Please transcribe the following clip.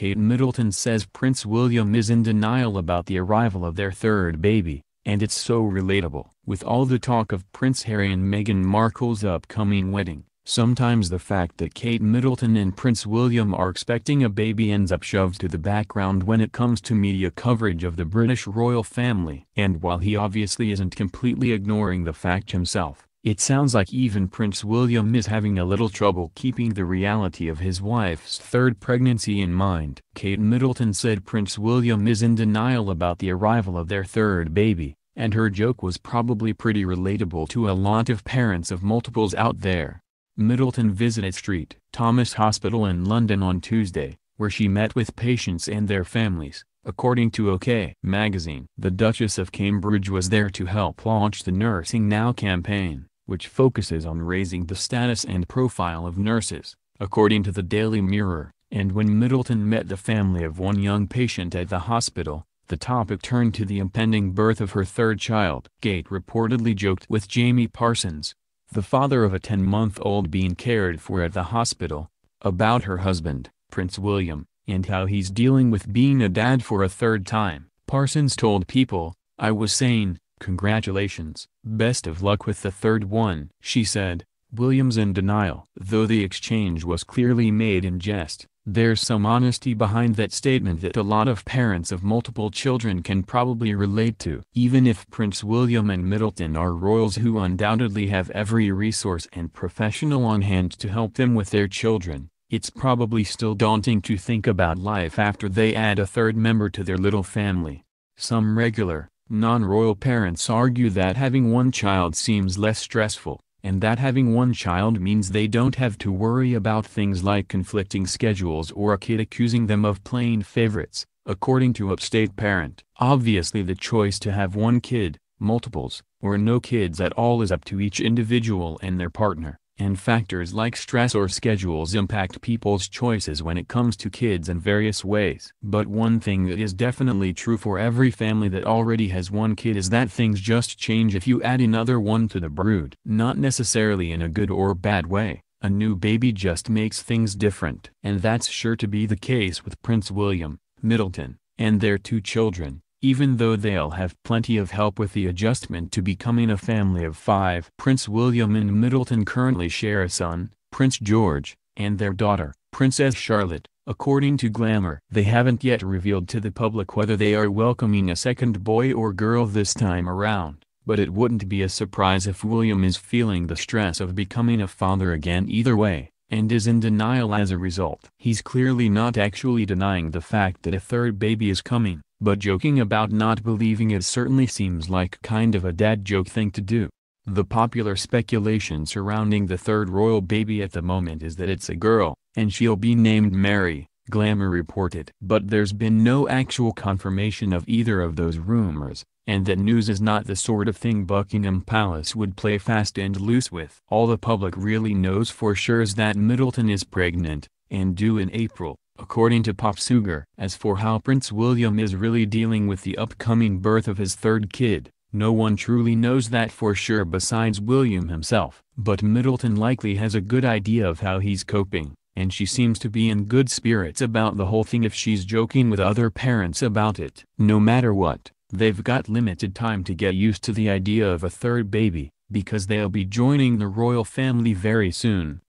Kate Middleton says Prince William is in denial about the arrival of their third baby, and it's so relatable. With all the talk of Prince Harry and Meghan Markle's upcoming wedding, sometimes the fact that Kate Middleton and Prince William are expecting a baby ends up shoved to the background when it comes to media coverage of the British royal family. And while he obviously isn't completely ignoring the fact himself, it sounds like even Prince William is having a little trouble keeping the reality of his wife's third pregnancy in mind. Kate Middleton said Prince William is in denial about the arrival of their third baby, and her joke was probably pretty relatable to a lot of parents of multiples out there. Middleton visited St. Thomas Hospital in London on Tuesday, where she met with patients and their families, according to OK magazine. The Duchess of Cambridge was there to help launch the Nursing Now campaign which focuses on raising the status and profile of nurses, according to the Daily Mirror, and when Middleton met the family of one young patient at the hospital, the topic turned to the impending birth of her third child. Kate reportedly joked with Jamie Parsons, the father of a 10-month-old being cared for at the hospital, about her husband, Prince William, and how he's dealing with being a dad for a third time. Parsons told People, I was saying, Congratulations. Best of luck with the third one, she said. Williams in denial. Though the exchange was clearly made in jest, there's some honesty behind that statement that a lot of parents of multiple children can probably relate to. Even if Prince William and Middleton are royals who undoubtedly have every resource and professional on hand to help them with their children, it's probably still daunting to think about life after they add a third member to their little family. Some regular, Non-royal parents argue that having one child seems less stressful, and that having one child means they don't have to worry about things like conflicting schedules or a kid accusing them of playing favorites, according to Upstate Parent. Obviously the choice to have one kid, multiples, or no kids at all is up to each individual and their partner and factors like stress or schedules impact people's choices when it comes to kids in various ways. But one thing that is definitely true for every family that already has one kid is that things just change if you add another one to the brood. Not necessarily in a good or bad way, a new baby just makes things different. And that's sure to be the case with Prince William, Middleton, and their two children even though they'll have plenty of help with the adjustment to becoming a family of five. Prince William and Middleton currently share a son, Prince George, and their daughter, Princess Charlotte, according to Glamour. They haven't yet revealed to the public whether they are welcoming a second boy or girl this time around, but it wouldn't be a surprise if William is feeling the stress of becoming a father again either way and is in denial as a result. He's clearly not actually denying the fact that a third baby is coming, but joking about not believing it certainly seems like kind of a dad joke thing to do. The popular speculation surrounding the third royal baby at the moment is that it's a girl, and she'll be named Mary, Glamour reported. But there's been no actual confirmation of either of those rumors, and that news is not the sort of thing Buckingham Palace would play fast and loose with. All the public really knows for sure is that Middleton is pregnant, and due in April according to Popsugar. As for how Prince William is really dealing with the upcoming birth of his third kid, no one truly knows that for sure besides William himself. But Middleton likely has a good idea of how he's coping, and she seems to be in good spirits about the whole thing if she's joking with other parents about it. No matter what, they've got limited time to get used to the idea of a third baby, because they'll be joining the royal family very soon.